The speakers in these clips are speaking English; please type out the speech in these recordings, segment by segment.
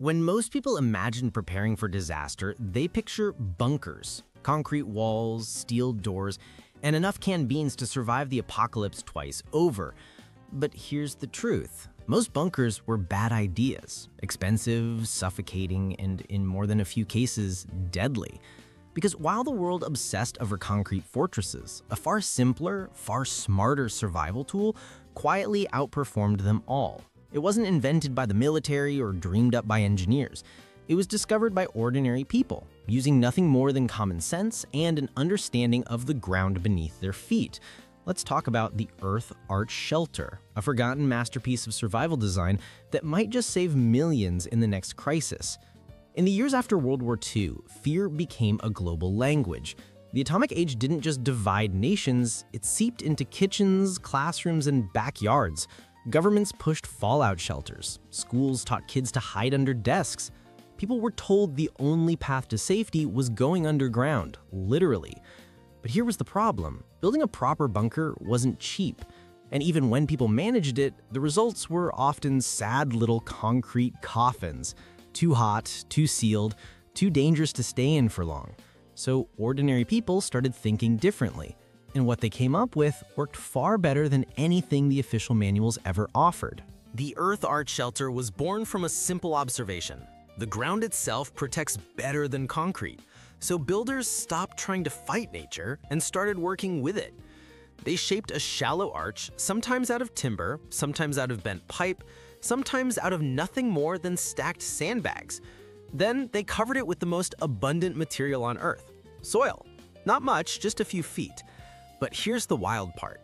When most people imagine preparing for disaster, they picture bunkers, concrete walls, steel doors, and enough canned beans to survive the apocalypse twice over. But here's the truth. Most bunkers were bad ideas, expensive, suffocating, and in more than a few cases, deadly. Because while the world obsessed over concrete fortresses, a far simpler, far smarter survival tool quietly outperformed them all. It wasn't invented by the military or dreamed up by engineers. It was discovered by ordinary people, using nothing more than common sense and an understanding of the ground beneath their feet. Let's talk about the Earth Arch Shelter, a forgotten masterpiece of survival design that might just save millions in the next crisis. In the years after World War II, fear became a global language. The atomic age didn't just divide nations, it seeped into kitchens, classrooms, and backyards. Governments pushed fallout shelters. Schools taught kids to hide under desks. People were told the only path to safety was going underground, literally. But here was the problem. Building a proper bunker wasn't cheap. And even when people managed it, the results were often sad little concrete coffins. Too hot, too sealed, too dangerous to stay in for long. So ordinary people started thinking differently and what they came up with worked far better than anything the official manuals ever offered. The Earth Arch Shelter was born from a simple observation. The ground itself protects better than concrete, so builders stopped trying to fight nature and started working with it. They shaped a shallow arch, sometimes out of timber, sometimes out of bent pipe, sometimes out of nothing more than stacked sandbags. Then they covered it with the most abundant material on Earth, soil. Not much, just a few feet. But here's the wild part.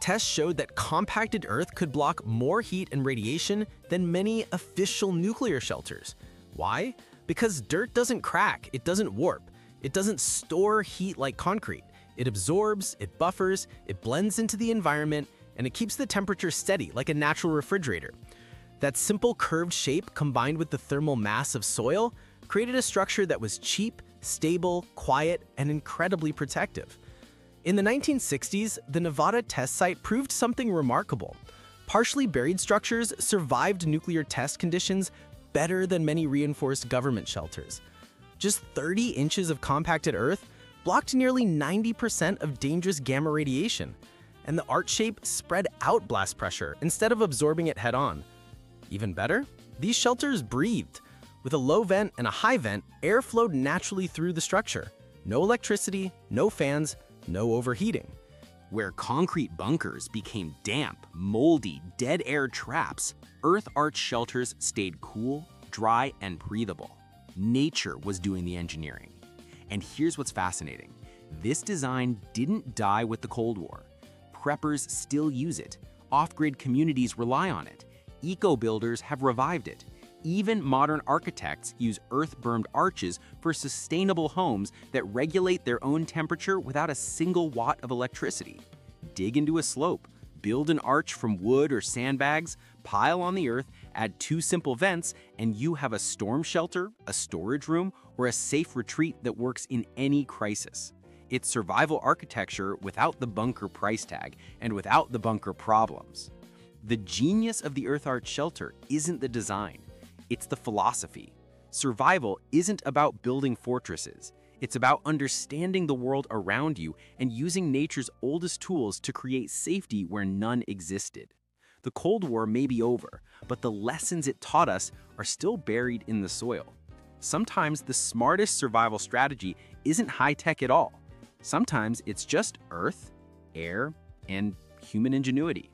Tests showed that compacted Earth could block more heat and radiation than many official nuclear shelters. Why? Because dirt doesn't crack, it doesn't warp, it doesn't store heat like concrete. It absorbs, it buffers, it blends into the environment, and it keeps the temperature steady like a natural refrigerator. That simple curved shape combined with the thermal mass of soil created a structure that was cheap, stable, quiet, and incredibly protective. In the 1960s, the Nevada test site proved something remarkable. Partially buried structures survived nuclear test conditions better than many reinforced government shelters. Just 30 inches of compacted earth blocked nearly 90% of dangerous gamma radiation, and the arch shape spread out blast pressure instead of absorbing it head on. Even better, these shelters breathed. With a low vent and a high vent, air flowed naturally through the structure. No electricity, no fans, no overheating. Where concrete bunkers became damp, moldy, dead air traps, earth arch shelters stayed cool, dry, and breathable. Nature was doing the engineering. And here's what's fascinating. This design didn't die with the Cold War. Preppers still use it. Off-grid communities rely on it. Eco-builders have revived it. Even modern architects use earth-bermed arches for sustainable homes that regulate their own temperature without a single watt of electricity. Dig into a slope, build an arch from wood or sandbags, pile on the earth, add two simple vents, and you have a storm shelter, a storage room, or a safe retreat that works in any crisis. It's survival architecture without the bunker price tag and without the bunker problems. The genius of the Earth Arch shelter isn't the design. It's the philosophy. Survival isn't about building fortresses. It's about understanding the world around you and using nature's oldest tools to create safety where none existed. The Cold War may be over, but the lessons it taught us are still buried in the soil. Sometimes the smartest survival strategy isn't high-tech at all. Sometimes it's just earth, air, and human ingenuity.